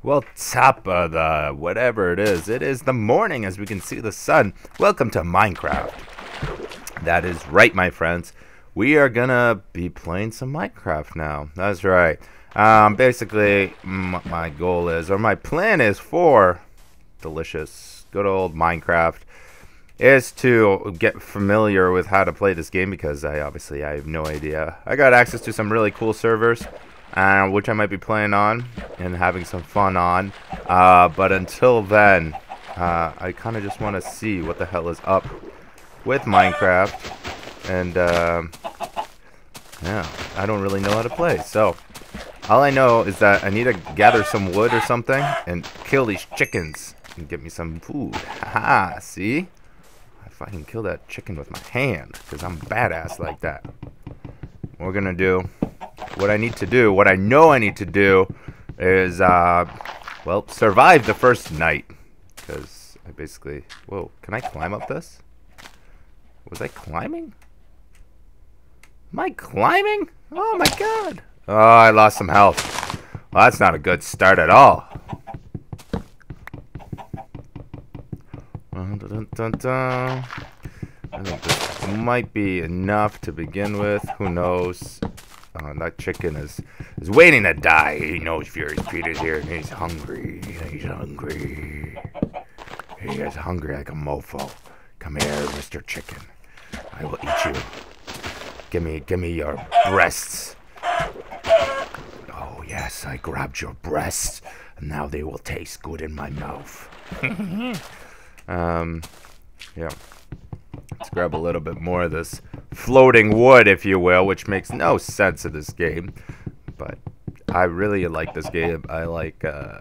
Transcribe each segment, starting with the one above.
What's up, uh, the whatever it is? It is the morning as we can see the sun. Welcome to Minecraft. That is right, my friends. We are gonna be playing some Minecraft now. That's right. Um, basically, my goal is, or my plan is for delicious, good old Minecraft, is to get familiar with how to play this game because I obviously I have no idea. I got access to some really cool servers uh, which I might be playing on and having some fun on. Uh, but until then, uh, I kind of just want to see what the hell is up with Minecraft. And, um, yeah, I don't really know how to play. So, all I know is that I need to gather some wood or something and kill these chickens and get me some food. Haha, see? If I can kill that chicken with my hand, because I'm badass like that. What we're gonna do what I need to do, what I know I need to do, is, uh, well, survive the first night. Because I basically... Whoa, can I climb up this? Was I climbing? Am I climbing? Oh my god! Oh, I lost some health. Well, that's not a good start at all. Dun, dun, dun, dun. I think this might be enough to begin with. Who knows? That chicken is is waiting to die. He knows Fury Pete is here and he's hungry. He's hungry. He is hungry like a mofo. Come here, Mr. Chicken. I will eat you. Give me, give me your breasts. Oh yes, I grabbed your breasts, and now they will taste good in my mouth. um, yeah. Let's grab a little bit more of this floating wood, if you will, which makes no sense in this game. But I really like this game. I like, uh,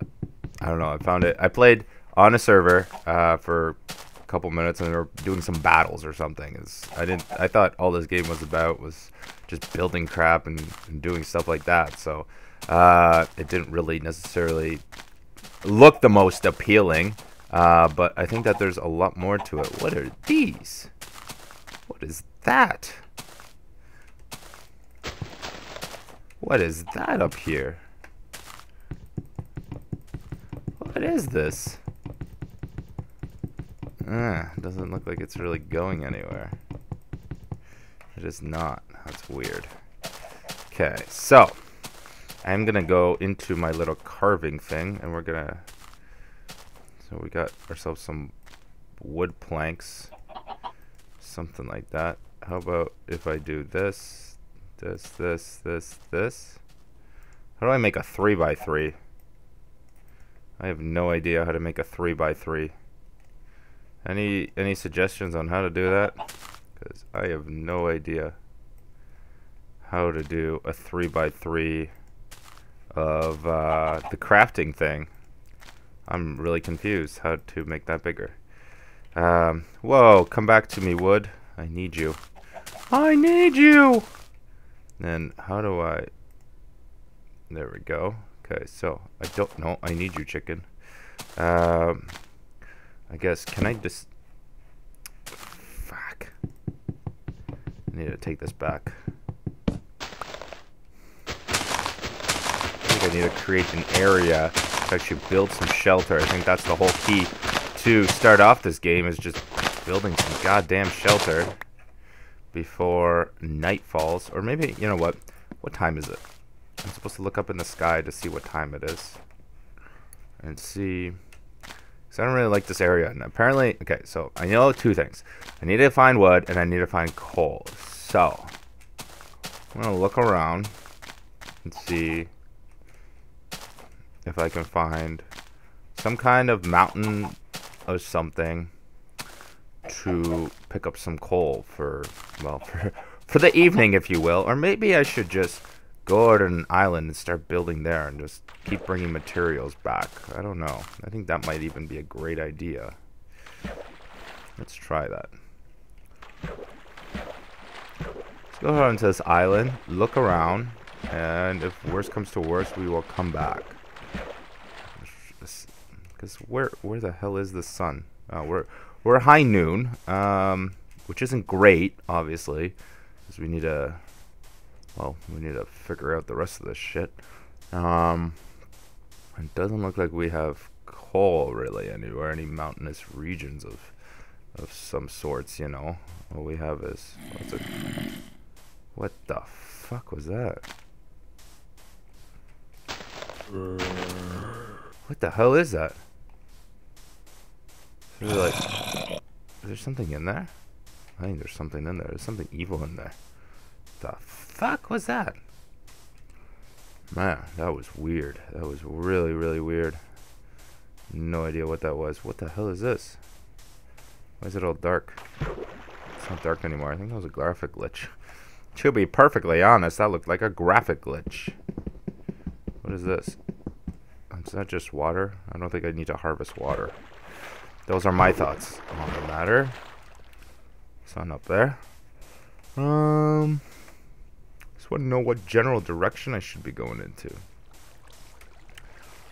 I don't know, I found it, I played on a server uh, for a couple minutes and we were doing some battles or something. It's, I didn't, I thought all this game was about was just building crap and, and doing stuff like that. So uh, it didn't really necessarily look the most appealing. Uh, but I think that there's a lot more to it. What are these? What is that? What is that up here? What is this? Ah, doesn't look like it's really going anywhere. It is not. That's weird. Okay, so I'm gonna go into my little carving thing and we're gonna so we got ourselves some wood planks something like that. How about if I do this, this, this, this, this? How do I make a 3 by 3 I have no idea how to make a 3 by 3 Any any suggestions on how to do that? Because I have no idea how to do a 3 by 3 of uh, the crafting thing. I'm really confused how to make that bigger. Um, whoa, come back to me, Wood. I need you. I need you! Then, how do I... There we go. Okay, so, I don't know. I need you, chicken. Um, I guess, can I just... Fuck. I need to take this back. I think I need to create an area to actually build some shelter. I think that's the whole key to start off this game is just building some goddamn shelter before night falls. Or maybe, you know what? What time is it? I'm supposed to look up in the sky to see what time it is. And see... Because I don't really like this area. And apparently... Okay, so I know two things. I need to find wood and I need to find coal. So... I'm going to look around and see if I can find some kind of mountain or something to pick up some coal for, well, for, for the evening, if you will. Or maybe I should just go out an island and start building there and just keep bringing materials back. I don't know. I think that might even be a great idea. Let's try that. Let's go out onto this island, look around, and if worst comes to worst, we will come back. Because where where the hell is the sun? Uh, we're we're high noon, um, which isn't great, obviously, because we need to. Well, we need to figure out the rest of this shit. Um, It doesn't look like we have coal really anywhere, any mountainous regions of of some sorts, you know. All we have is what's it? What the fuck was that? What the hell is that? like, is there something in there? I think there's something in there. There's something evil in there. The fuck was that? Man, that was weird. That was really, really weird. No idea what that was. What the hell is this? Why is it all dark? It's not dark anymore. I think that was a graphic glitch. To be perfectly honest, that looked like a graphic glitch. What is this? Is that just water? I don't think I need to harvest water. Those are my thoughts on the matter. Sun up there. Um, just want to know what general direction I should be going into.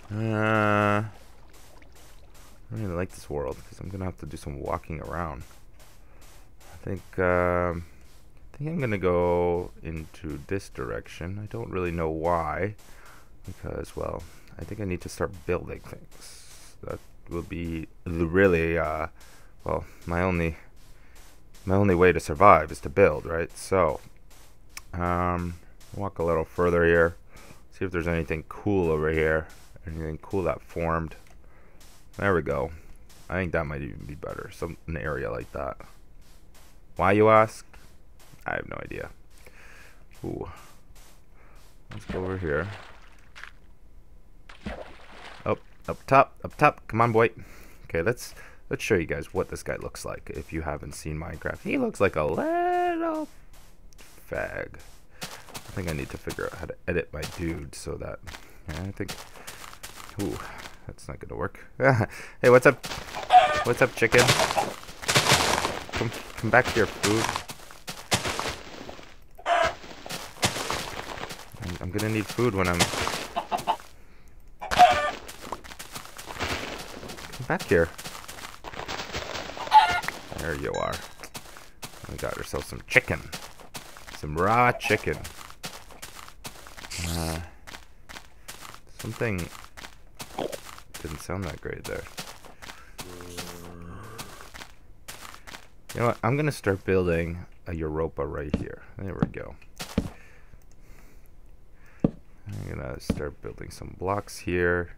Uh, I really like this world because I'm gonna have to do some walking around. I think um, I think I'm gonna go into this direction. I don't really know why, because well, I think I need to start building things. That will be really uh, well my only my only way to survive is to build, right? So, um, walk a little further here, see if there's anything cool over here, anything cool that formed. There we go. I think that might even be better. Some an area like that. Why you ask? I have no idea. Ooh. Let's go over here. Up, top, up top. Come on, boy. Okay, let's let's show you guys what this guy looks like if you haven't seen Minecraft. He looks like a little fag. I think I need to figure out how to edit my dude so that I think ooh, that's not gonna work. hey, what's up? What's up, chicken? Come come back to your food. I'm, I'm gonna need food when I'm back here. There you are. We got ourselves some chicken. Some raw chicken. Uh, something didn't sound that great there. You know what? I'm going to start building a Europa right here. There we go. I'm going to start building some blocks here.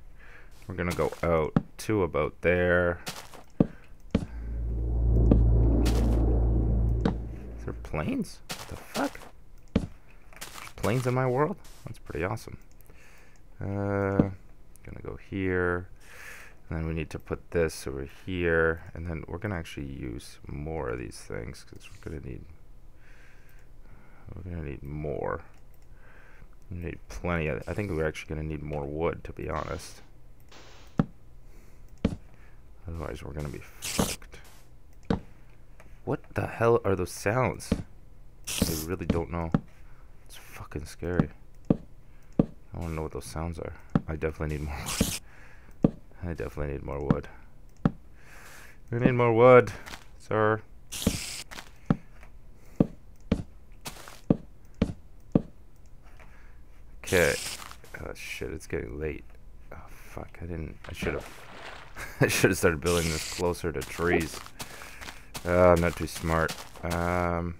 We're going to go out to about there. planes? What the fuck? There's planes in my world? That's pretty awesome. Uh, gonna go here. And then we need to put this over here. And then we're gonna actually use more of these things because we're gonna need we're gonna need more. We need plenty of I think we're actually gonna need more wood to be honest. Otherwise we're gonna be fucked. What the hell are those sounds? I really don't know. It's fucking scary. I want to know what those sounds are. I definitely need more wood. I definitely need more wood. We need more wood, sir. Okay. Oh shit, it's getting late. Oh fuck, I didn't I should have I should have started building this closer to trees. Uh, I'm not too smart. Um,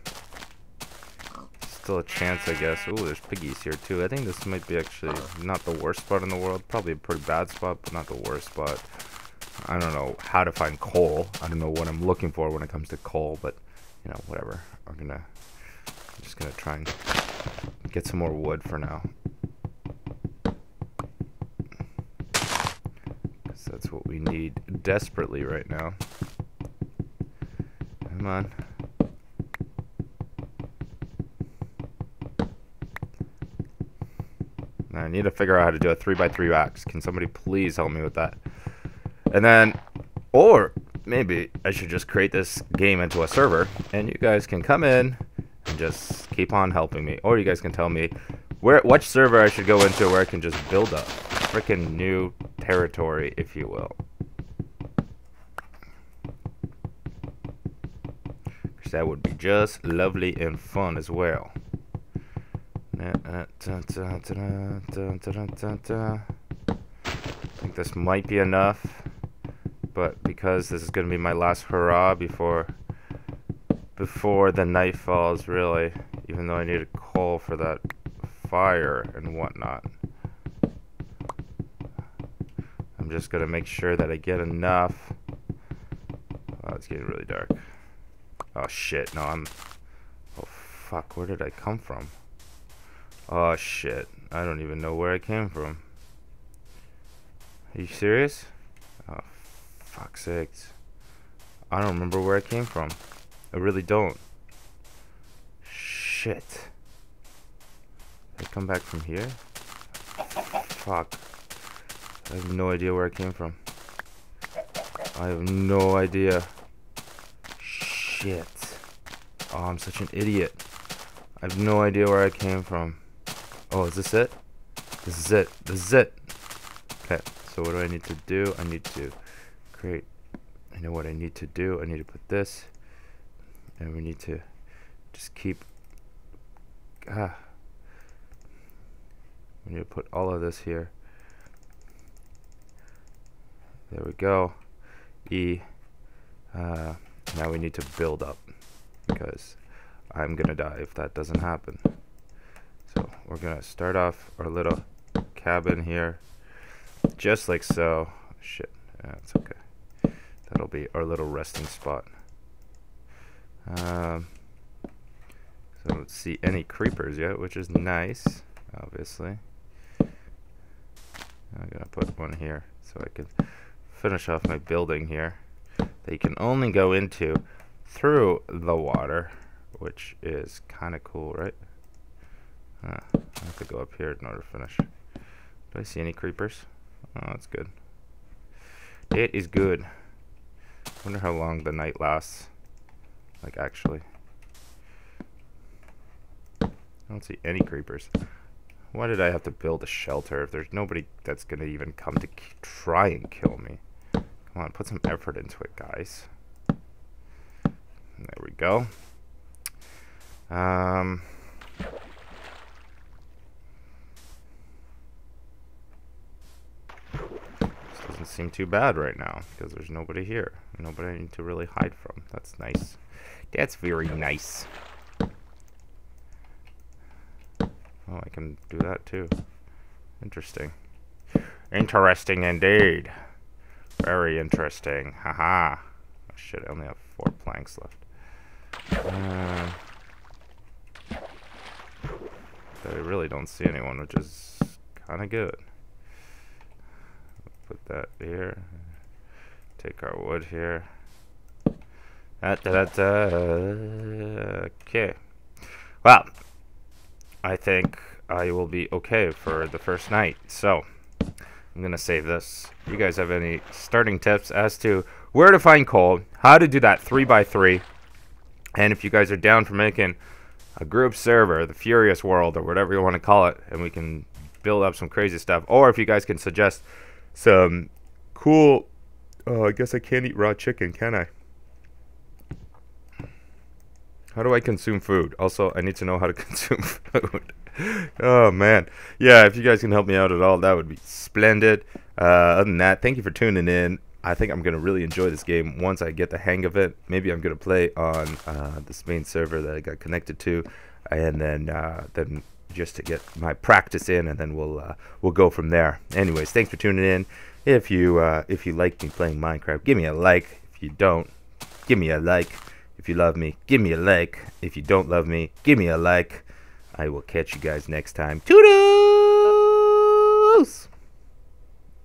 still a chance, I guess. Oh, there's piggies here, too. I think this might be actually not the worst spot in the world. Probably a pretty bad spot, but not the worst spot. I don't know how to find coal. I don't know what I'm looking for when it comes to coal, but, you know, whatever. I'm gonna... I'm just gonna try and get some more wood for now. Because that's what we need desperately right now. Come on. I need to figure out how to do a 3x3 axe. Can somebody please help me with that? And then, or maybe I should just create this game into a server, and you guys can come in and just keep on helping me. Or you guys can tell me where, which server I should go into where I can just build a freaking new territory, if you will. Because that would be just lovely and fun as well. I think this might be enough. But because this is going to be my last hurrah before before the night falls, really, even though I need a coal for that fire and whatnot. I'm just going to make sure that I get enough. Oh, it's getting really dark. Oh, shit. No, I'm... Oh, fuck. Where did I come from? Oh, shit. I don't even know where I came from. Are you serious? Oh, fuck's sakes. I don't remember where I came from. I really don't. Shit. Did I come back from here? Fuck. I have no idea where I came from. I have no idea. Shit. Oh, I'm such an idiot. I have no idea where I came from. Oh, is this it? This is it. This is it. Okay, so what do I need to do? I need to create... I know what I need to do. I need to put this and we need to just keep ah we need to put all of this here there we go. E uh, now we need to build up because I'm gonna die if that doesn't happen. So we're gonna start off our little cabin here just like so. Shit that's okay. That'll be our little resting spot. Um, so I don't see any creepers yet, which is nice, obviously. I'm gonna put one here so I can finish off my building here They can only go into through the water, which is kind of cool, right? Uh, I have to go up here in order to finish. Do I see any creepers? Oh, that's good. It is good. wonder how long the night lasts. Like, actually. I don't see any creepers. Why did I have to build a shelter if there's nobody that's going to even come to try and kill me? Come on, put some effort into it, guys. There we go. Um... doesn't seem too bad right now because there's nobody here. Nobody need to really hide from. That's nice. That's very nice. Oh, I can do that too. Interesting. Interesting indeed. Very interesting. Haha. Oh shit, I only have four planks left. Uh, I really don't see anyone, which is kind of good. Put that here. Take our wood here. Da, da, da, okay. Well, I think I will be okay for the first night. So, I'm going to save this. You guys have any starting tips as to where to find coal, how to do that 3x3, and if you guys are down for making a group server, the Furious World, or whatever you want to call it, and we can build up some crazy stuff, or if you guys can suggest some cool... Oh, I guess I can't eat raw chicken, can I? How do I consume food? Also, I need to know how to consume food. Oh, man. Yeah, if you guys can help me out at all, that would be splendid. Uh, other than that, thank you for tuning in. I think I'm going to really enjoy this game once I get the hang of it. Maybe I'm going to play on uh, this main server that I got connected to. And then, uh, then just to get my practice in, and then we'll uh, we'll go from there. Anyways, thanks for tuning in. If you uh, if you like me playing Minecraft, give me a like. If you don't, give me a like. If you love me, give me a like. If you don't love me, give me a like. I will catch you guys next time. Toodoo!